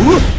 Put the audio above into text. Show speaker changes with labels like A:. A: Ooh.